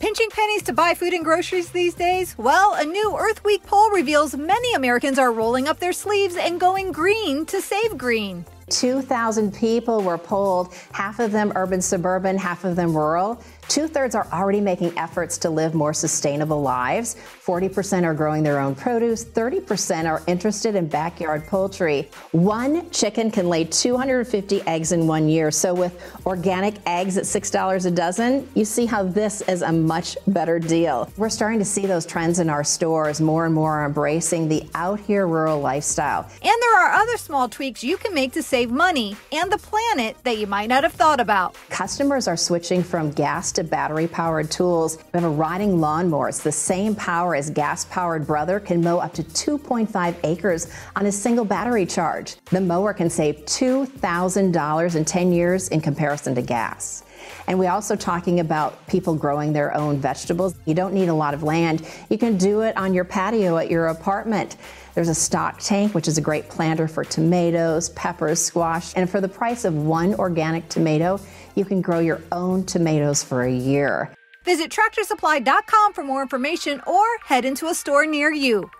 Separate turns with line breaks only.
Pinching pennies to buy food and groceries these days? Well, a new Earth Week poll reveals many Americans are rolling up their sleeves and going green to save green.
2,000 people were polled, half of them urban suburban, half of them rural. Two thirds are already making efforts to live more sustainable lives. 40% are growing their own produce. 30% are interested in backyard poultry. One chicken can lay 250 eggs in one year. So, with organic eggs at $6 a dozen, you see how this is a much better deal. We're starting to see those trends in our stores. More and more are embracing the out here rural lifestyle.
And there are other small tweaks you can make to save money and the planet that you might not have thought about.
Customers are switching from gas to battery powered tools. Have a riding lawnmower. It's the same power as gas powered brother, can mow up to 2.5 acres on a single battery charge. The mower can save $2,000 in 10 years in comparison to gas. And we're also talking about people growing their own vegetables. You don't need a lot of land. You can do it on your patio at your apartment. There's a stock tank, which is a great planter for tomatoes, peppers, squash. And for the price of one organic tomato, you can grow your own tomatoes for a year.
Visit tractorsupply.com for more information or head into a store near you.